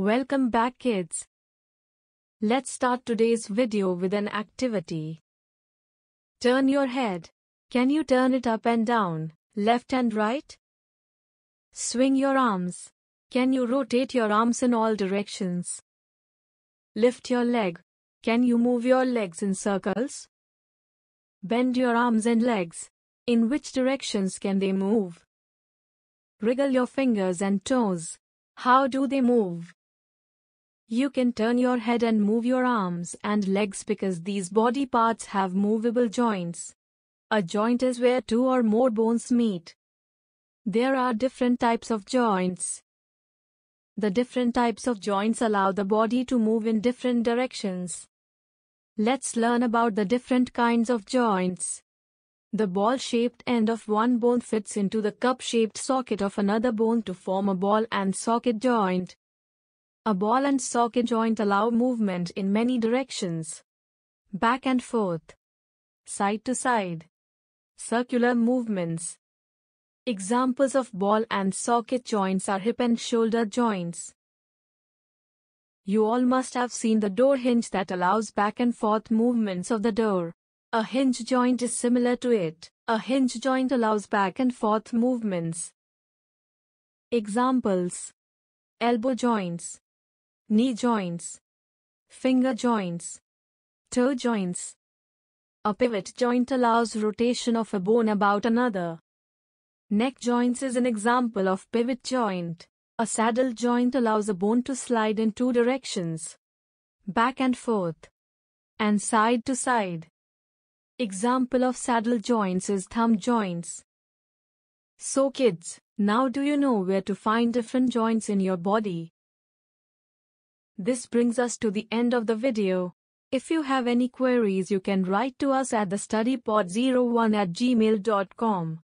Welcome back kids. Let's start today's video with an activity. Turn your head. Can you turn it up and down, left and right? Swing your arms. Can you rotate your arms in all directions? Lift your leg. Can you move your legs in circles? Bend your arms and legs. In which directions can they move? Wriggle your fingers and toes. How do they move? You can turn your head and move your arms and legs because these body parts have movable joints. A joint is where two or more bones meet. There are different types of joints. The different types of joints allow the body to move in different directions. Let's learn about the different kinds of joints. The ball-shaped end of one bone fits into the cup-shaped socket of another bone to form a ball and socket joint. A ball and socket joint allow movement in many directions. Back and forth. Side to side. Circular movements. Examples of ball and socket joints are hip and shoulder joints. You all must have seen the door hinge that allows back and forth movements of the door. A hinge joint is similar to it. A hinge joint allows back and forth movements. Examples Elbow joints knee joints, finger joints, toe joints. A pivot joint allows rotation of a bone about another. Neck joints is an example of pivot joint. A saddle joint allows a bone to slide in two directions, back and forth, and side to side. Example of saddle joints is thumb joints. So kids, now do you know where to find different joints in your body? This brings us to the end of the video. If you have any queries you can write to us at the studypod01 at gmail.com.